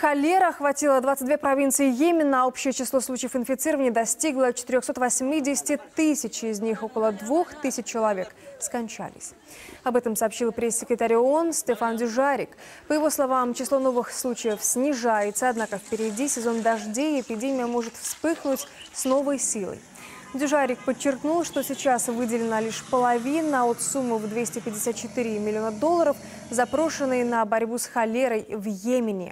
Холера охватила 22 провинции Йемена. Общее число случаев инфицирования достигло 480 тысяч. Из них около 2 тысяч человек скончались. Об этом сообщил пресс-секретарь ООН Стефан Дюжарик. По его словам, число новых случаев снижается, однако впереди сезон дождей и эпидемия может вспыхнуть с новой силой. Дюжарик подчеркнул, что сейчас выделена лишь половина от суммы в 254 миллиона долларов, запрошенной на борьбу с холерой в Йемене.